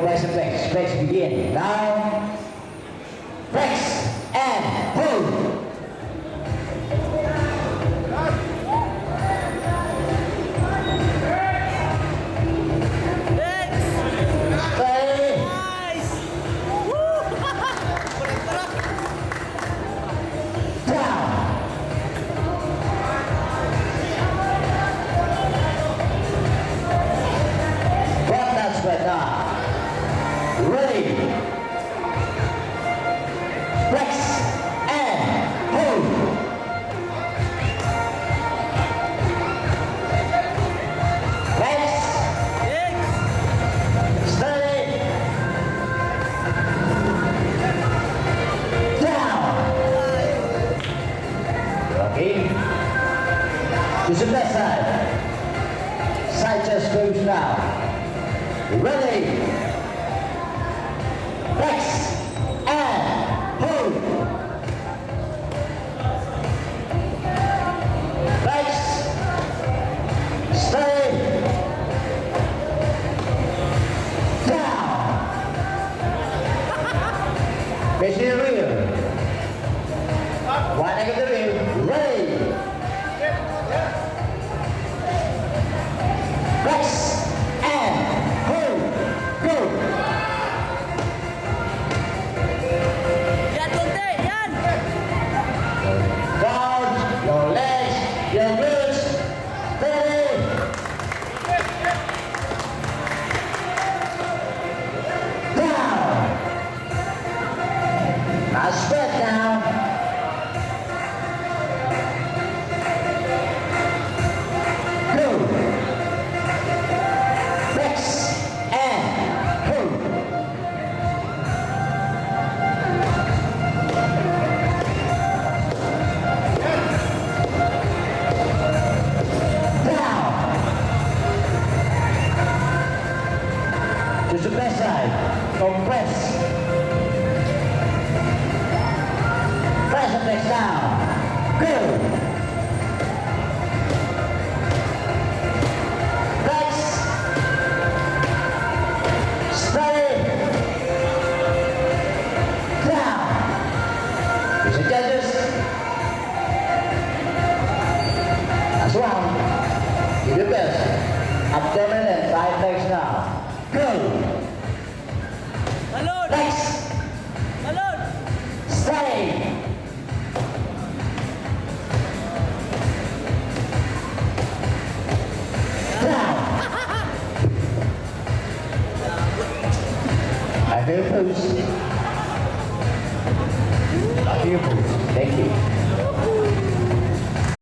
Vice President. Let's begin. Now, This is left side. Side chest moves now. Ready. Flex and hold. Flex. Stay. Down. Facing Now spread down. And. Down. The best side. Compress. Abdomen and side legs now. Go. Balon! Legs.